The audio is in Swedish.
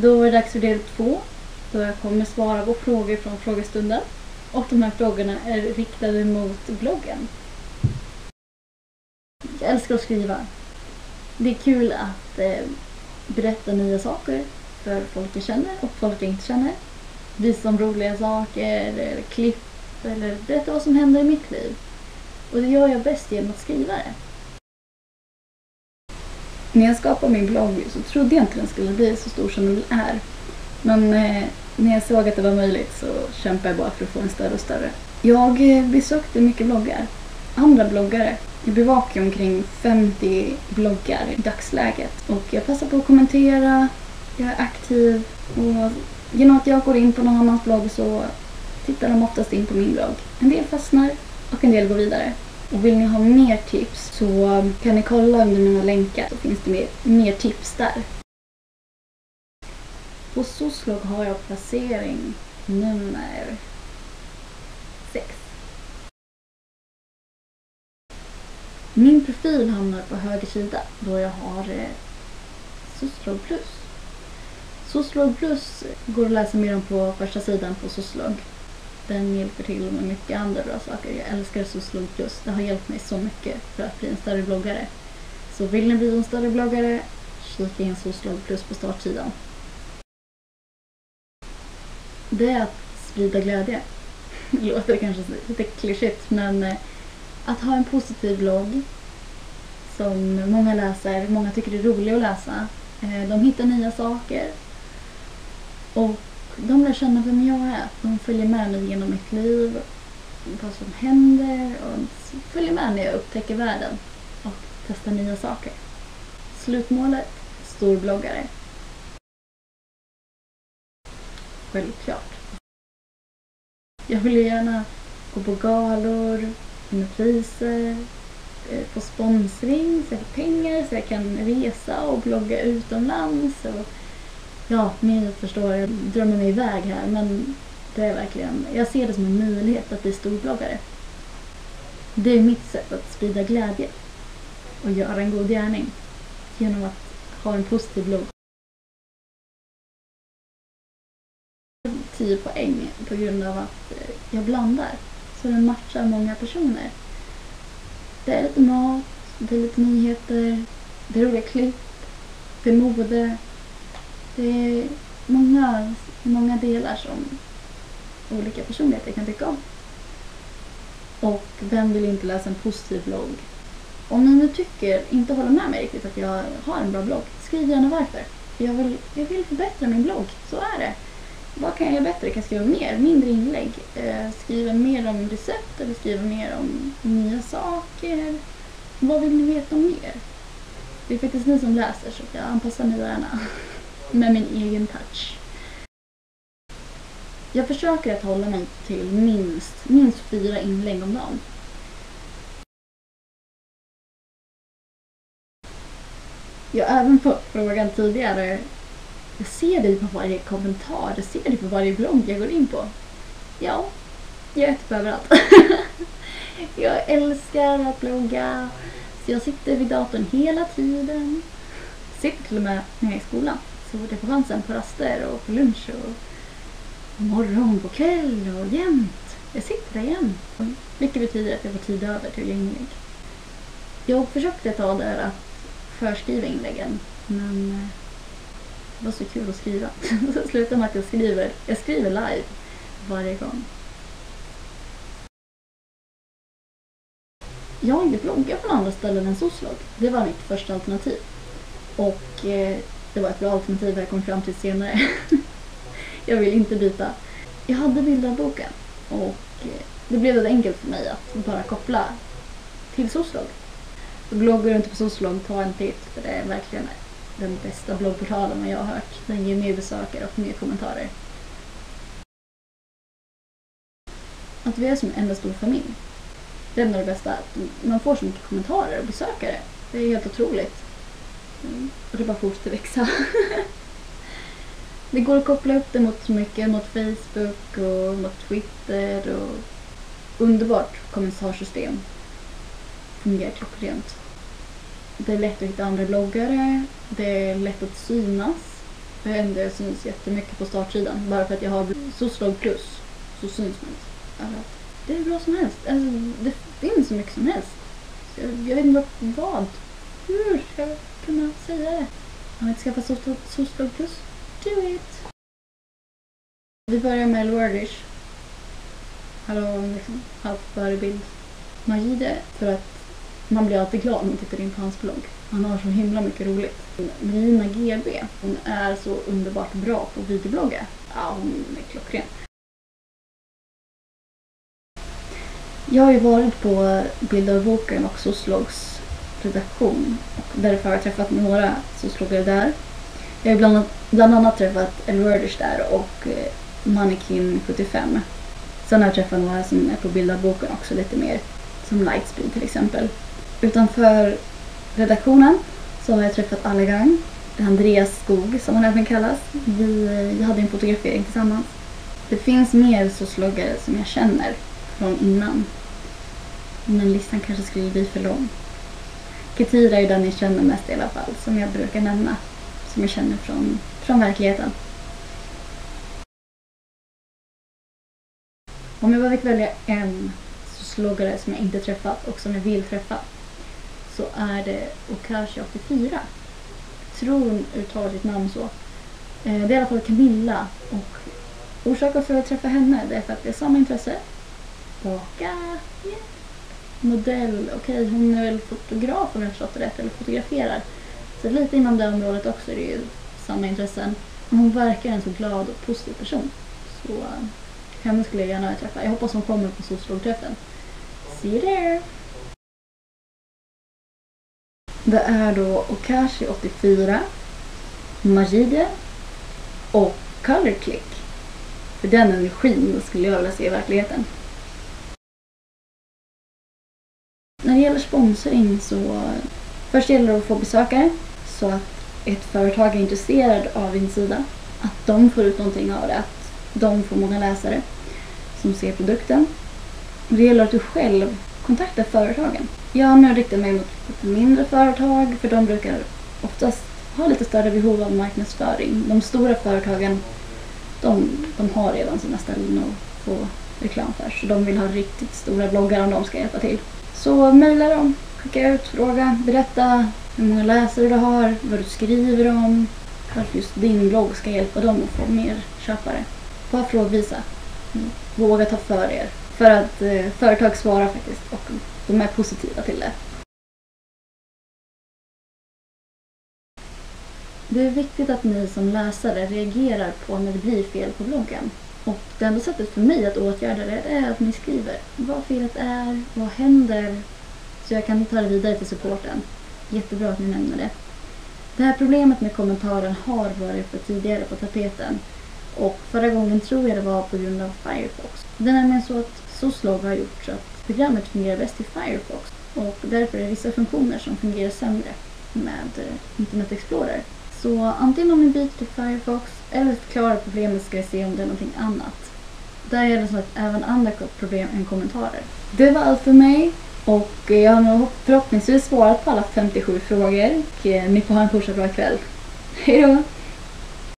Då är det dags för del två då jag kommer svara på frågor från frågestunden. Och de här frågorna är riktade mot bloggen. Jag älskar att skriva. Det är kul att eh, berätta nya saker för folk jag känner och folk jag inte känner. Visa om roliga saker eller klipp eller berätta vad som händer i mitt liv. Och det gör jag bäst genom att skriva det. När jag skapade min blogg så trodde jag inte den skulle bli så stor som den är. Men eh, när jag såg att det var möjligt så kämpade jag bara för att få en större och större. Jag eh, besökte mycket bloggar. Andra bloggare. Jag bevakar omkring 50 bloggar i dagsläget. Och jag passar på att kommentera, jag är aktiv och genom att jag går in på någon annans blogg så tittar de oftast in på min blogg. En del fastnar och en del går vidare. Och vill ni ha mer tips så kan ni kolla under mina länkar. Så finns det mer, mer tips där. På Soslog har jag placering nummer 6. Min profil hamnar på höger sida då jag har eh, Soslog plus. Soslog plus går att läsa mer om på första sidan på Soslog. Den hjälper till med mycket andra bra saker. Jag älskar Soslog plus. Det har hjälpt mig så mycket för att bli en större bloggare. Så vill ni bli en större bloggare, kika in Soslog plus på startsidan det är att sprida glädje. Det låter kanske lite klyschigt men eh, att ha en positiv blogg som många läser, många tycker det är roligt att läsa. Eh, de hittar nya saker och de lär känna vem jag är. De följer med mig genom mitt liv, vad som händer och följer med när jag upptäcker världen och testar nya saker. Slutmålet, storbloggare. Självklart. Jag vill ju gärna gå på galor, vinna priser, eh, få sponsring, så jag får pengar så jag kan resa och blogga utomlands. Och, ja, ni förstår, jag drömmer mig iväg här men det är verkligen, jag ser det som en möjlighet att bli storbloggare. Det är mitt sätt att sprida glädje och göra en god gärning genom att ha en positiv blogg. 10 poäng på grund av att eh, jag blandar. Så den matchar många personer. Det är lite mat, det är lite nyheter, det är roliga klipp, det är mode. Det är många, många delar som olika personligheter kan tycka om. Och vem vill inte läsa en positiv blogg? Om ni nu tycker, inte håller med mig riktigt att jag har en bra blogg, skriv gärna varför. Jag vill, jag vill förbättra min blogg, så är det vad kan jag göra bättre? Kan jag skriva mer? Mindre inlägg? Eh, skriva mer om recept eller skriva mer om nya saker? Vad vill ni veta om mer? Det är faktiskt ni som läser så jag anpassar mig gärna med min egen touch. Jag försöker att hålla mig till minst, minst fyra inlägg om dagen. Jag har även fått frågan tidigare jag ser dig på varje kommentar, jag ser dig på varje blogg jag går in på. Ja, jag är typ överallt. jag älskar att blogga. Så jag sitter vid datorn hela tiden. Sitter till och med när jag är i skolan. Så jag får chansen på raster och på lunch och på morgon, på kväll och jämt. Jag sitter där jämt. Vilket betyder att jag får tid över till inlägg. Jag försökte ett tag där att förskriva inläggen men eh, det var så kul att skriva. Så det slutar med att jag skriver, jag skriver live varje gång. Jag har inte bloggat på andra ställen än Soslog. Det var mitt första alternativ. Och eh, det var ett bra alternativ jag kom fram till senare. jag vill inte byta. Jag hade bildarboken och eh, det blev väldigt enkelt för mig att bara koppla till Soslog. Bloggar du inte på Soslog, ta en titt för det är verkligen den bästa bloggportalen jag har hört. Den ger mer besökare och mer kommentarer. Att vi är som en enda stor familj. Det är nog det bästa. Man får så mycket kommentarer och besökare. Det är helt otroligt. Mm. Och det bara fortsätter växa. det går att koppla upp det mot så mycket, mot Facebook och mot Twitter och underbart kommentarsystem. Fungerar klockrent. Det är lätt att hitta andra bloggare. Det är lätt att synas. Jag vet inte, jag syns jättemycket på startsidan. Bara för att jag har Soslog plus så syns man inte. Alltså, det är bra som helst. Alltså, det finns så mycket som helst. Så jag, jag vet inte vad. Hur ska jag kunna säga det? Om jag inte skaffar Soslog plus, do it! Vi börjar med Lordish. Hallå, liksom, halv förebild. Majide, för att man blir alltid glad när man tittar in på hans blogg. Han har så himla mycket roligt. Marina GB, hon är så underbart bra på videoblogga. Ja, hon är klockren. Jag har ju varit på Bildarbokern och Soslogs redaktion och därför har jag träffat några soslogare där. Jag har bland, bland annat träffat Elwerders där och eh, Mannequin 75. Sen har jag träffat några som är på Bildarboken också lite mer, som Lightspeed till exempel. Utanför redaktionen så har jag träffat Allegang, Andreas Skog som han även kallas. Eh, vi hade en fotografering tillsammans. Det finns mer sociologer som jag känner från innan. Men listan kanske skulle bli för lång. Ketira är den jag känner mest i alla fall, som jag brukar nämna. Som jag känner från, från verkligheten. Om jag bara fick välja en sloggare som jag inte träffat och som jag vill träffa så är det Okashi 84. Tror hon uttalar sitt namn så. Eh, det är i alla fall Camilla och orsaken för att träffa henne det är för att vi har samma intresse. Baka, eh, yeah modell, okej okay, hon är väl fotograf om jag förstått det rätt, eller fotograferar. Så lite inom det området också är det ju samma intressen. Men hon verkar en så glad och positiv person. Så eh, henne skulle jag gärna vilja träffa. Jag hoppas hon kommer på sociologträffen. See you there! Det är då Okashi 84, Majide och Color Click. För den energin skulle jag vilja se i verkligheten. När det gäller sponsring så först gäller det att få besökare så att ett företag är intresserad av din sida. Att de får ut någonting av det, att de får många läsare som ser produkten. Det gäller att du själv kontaktar företagen. Jag nu riktar mig mot mindre företag för de brukar oftast ha lite större behov av marknadsföring. De stora företagen de, de har redan sina ställen att få reklam för så de vill ha riktigt stora bloggar om de ska hjälpa till. Så mejla dem, skicka ut, fråga, berätta hur många läsare du har, vad du skriver om, varför just din blogg ska hjälpa dem att få mer köpare. Bara frågvisa. Mm. Våga ta för er. För att eh, företag svarar faktiskt och de är positiva till det. Det är viktigt att ni som läsare reagerar på när det blir fel på bloggen. Och det enda sättet för mig att åtgärda det är att ni skriver vad felet är, vad händer, så jag kan ta det vidare till supporten. Jättebra att ni nämner det. Det här problemet med kommentaren har varit uppe tidigare på tapeten och förra gången tror jag det var på grund av Firefox. Det är nämligen så att Soslog har gjort så att programmet fungerar bäst i Firefox och därför är det vissa funktioner som fungerar sämre med eh, Internet Explorer. Så antingen om ni byter till Firefox eller förklarar problemet ska vi se om det är någonting annat. Där gäller det så att även andra problem än kommentarer. Det var allt för mig och eh, jag har nog förhoppningsvis svarat på alla 57 frågor. Och eh, ni får ha en fortsatt bra kväll. Hejdå!